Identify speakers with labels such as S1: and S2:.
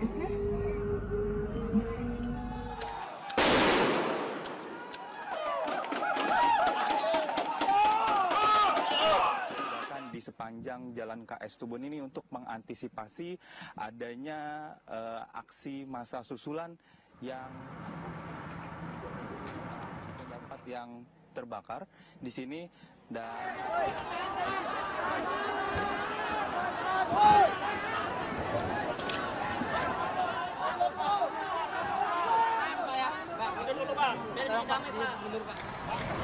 S1: Is
S2: di sepanjang jalan KS Tubun ini untuk mengantisipasi adanya eh, aksi massa susulan yang tempat yang terbakar di sini dan
S3: Pak. Mundur, Pak.